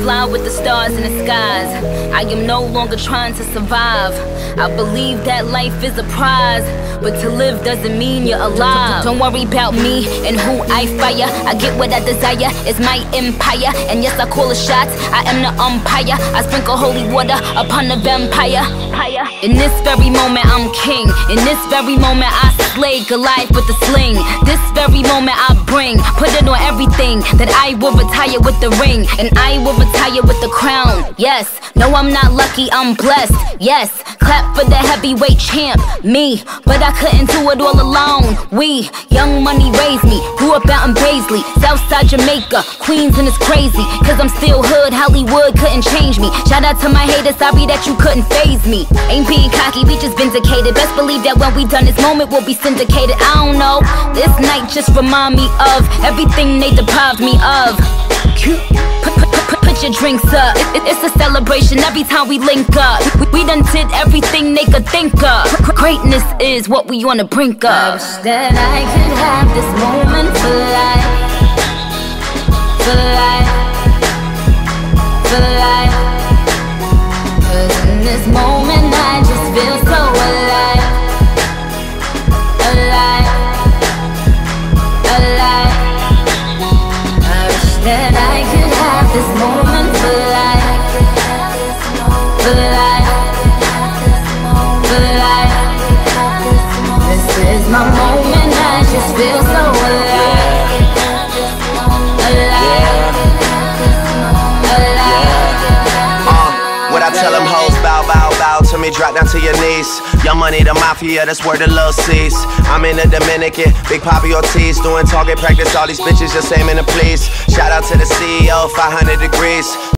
fly with the stars in the skies. I am no longer trying to survive. I believe that life is a prize, but to live doesn't mean you're alive. Don't worry about me and who I fire. I get what I desire, it's my empire. And yes, I call the shots, I am the umpire. I sprinkle holy water upon the vampire. In this very moment, I'm king. In this very moment, I slay Goliath with a sling. This very moment, I bring, put it on everything that I will retire with the ring. And I will retire with the crown. Yes, no, I'm not lucky, I'm blessed. Yes, clap for the heavyweight champ, me. But I couldn't do it all alone. We, young money raised me, grew up out in Baisley, Southside Jamaica, Queens, and it's crazy. Cause I'm still hood, Hollywood couldn't change me. Shout out to my haters, sorry that you couldn't faze me. Ain't being cocky, we just vindicated. Best believe that when we done this moment, we'll be syndicated. I don't know. This night just remind me of everything they deprived me of. Put, put, put, put your drinks up. Celebration every time we link up. We, we done did everything they could think of. Greatness is what we on the brink I wish that I could have this moment for life, for life, for life. Cause in this moment I just feel so alive, alive, alive. I wish that I could have this moment for life, drop down to your knees. Your money, the mafia, that's where the love sees. I'm in the Dominican, Big Papi Ortiz, doing target practice. All these bitches just aiming to please. Shout out to the CEO, 500 degrees.